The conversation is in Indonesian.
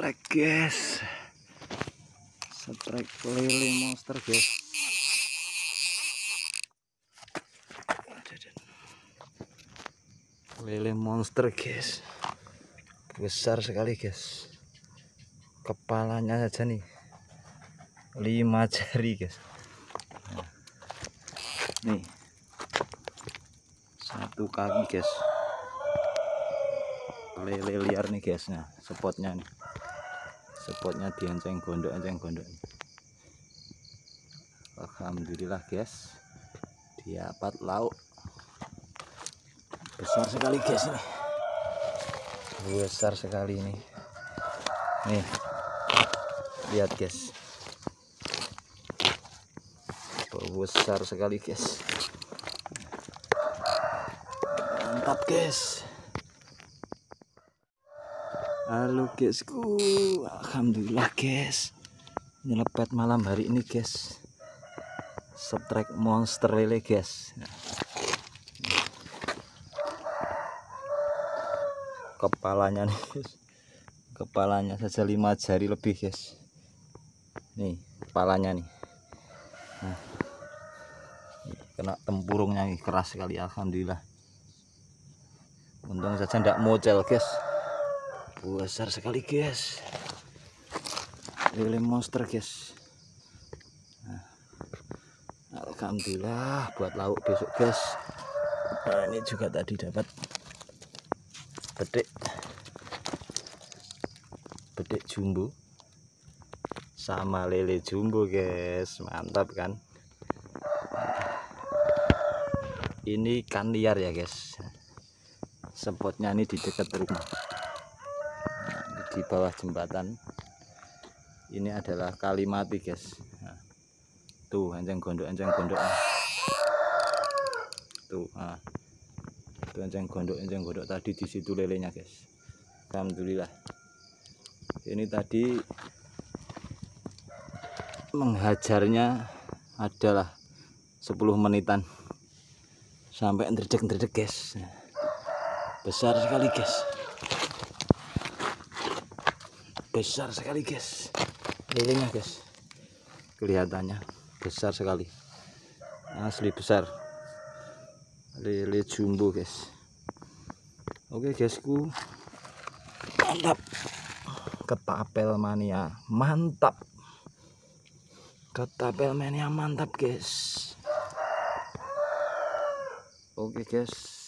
setrek guys. Setrek lele monster guys. Lele monster guys. Besar sekali guys. Kepalanya saja nih. Lima jari guys. Nah, nih. Satu kaki guys. Lele liar nih guys. Nah spotnya nih spotnya di enceng gondok enceng gondok Alhamdulillah guys. Dapat lauk. Besar sekali guys ini. Besar sekali ini. Nih. Lihat guys. Besar sekali guys. Mantap guys halo guysku alhamdulillah guys. Nyelepet malam hari ini guys. Setrek monster lele guys. Kepalanya nih guys. Kepalanya saja lima jari lebih guys. Nih kepalanya nih. Nah, kena tempurungnya nih. Keras sekali alhamdulillah. Untung saja tidak mocel guys besar sekali guys. Lele monster guys. Nah, alhamdulillah buat lauk besok guys. Nah ini juga tadi dapat bedek bedek jumbo. Sama lele jumbo guys. Mantap kan? Ini ikan liar ya guys. Spotnya ini di dekat rumah di bawah jembatan. Ini adalah kali mati guys. Nah, tuh anjing gondok anjing gondok. Tuh nah. Itu enceng gondok enceng gondok. Tadi di situ lelenya guys. Alhamdulillah. Ini tadi menghajarnya adalah 10 menitan. Sampai ndredeg-ndredeg guys. Besar sekali guys besar sekali guys. Lelenya guys. Kelihatannya besar sekali. Asli besar. Lele jumbo guys. Oke guysku. Mantap. Ketapel mania. Mantap. Ketapel mania mantap guys. Oke guys